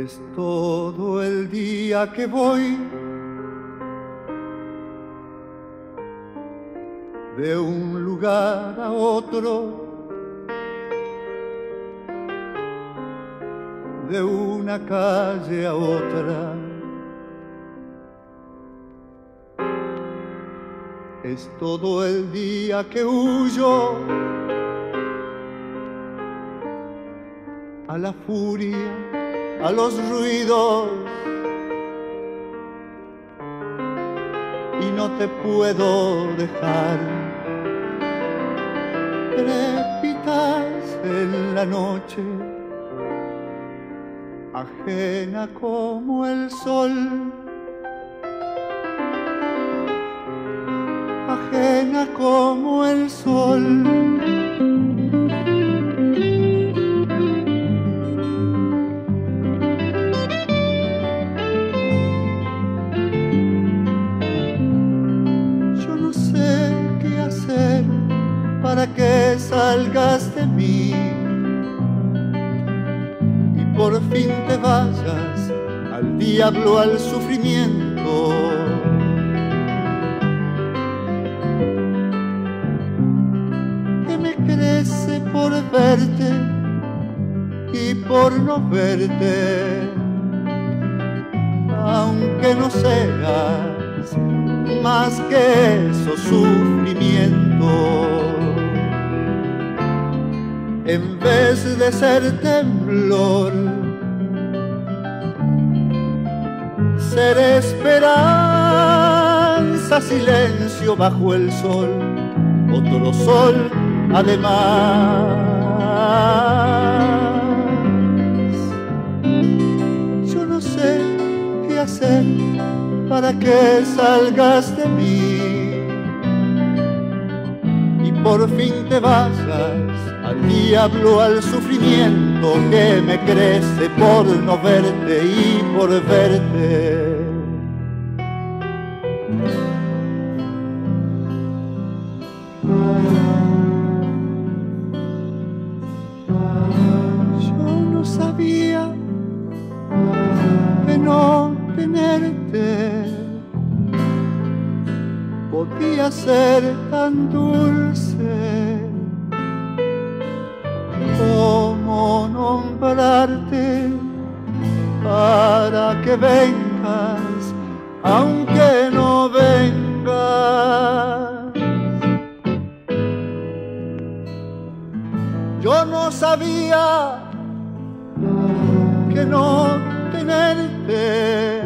Es todo el día que voy. De un lugar a otro, de una calle a otra. Es todo el día que huyo. A la furia, a los ruidos y no te puedo dejar. Crepitas en la noche, ajena como el sol, ajena como el sol. Para que salgas de mí y por fin te vayas al diablo, al sufrimiento. Que me crece por verte y por no verte, aunque no seas más que eso sufrimiento. En vez de ser temblor, ser esperanza, silencio bajo el sol, otro sol además. Yo no sé qué hacer para que salgas de mí por fin te vayas al diablo, al sufrimiento que me crece por no verte y por verte. Yo no sabía que no tenerte podía ser tan dulce como nombrarte para que vengas aunque no vengas. Yo no sabía que no tenerte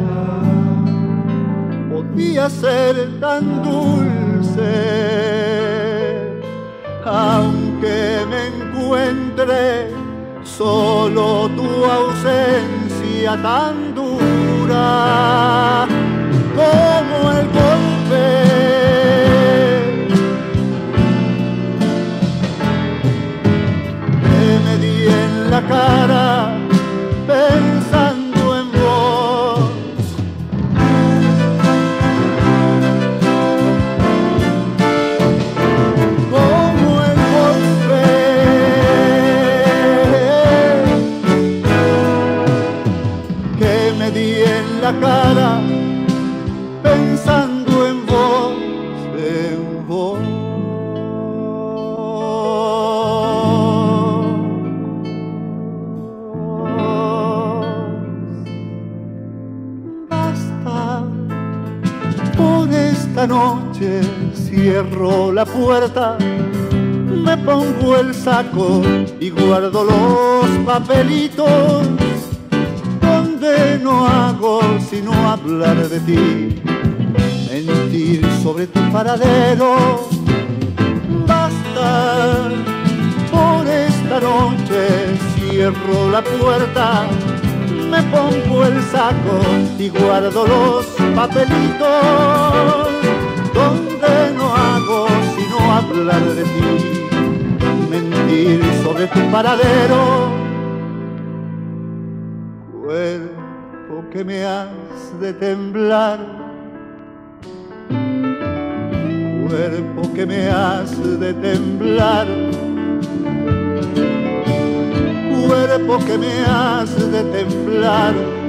podía ser tan dulce, aunque me encuentre solo tu ausencia tan dura como el golpe. Que me di en la cara en la cara pensando en vos, en vos. Basta por esta noche, cierro la puerta, me pongo el saco y guardo los papelitos donde no hago sino hablar de ti, mentir sobre tu paradero. Basta por esta noche, cierro la puerta, me pongo el saco y guardo los papelitos donde no hago sino hablar de ti, mentir sobre tu paradero cuerpo que me has de temblar, cuerpo que me has de temblar, cuerpo que me hace de temblar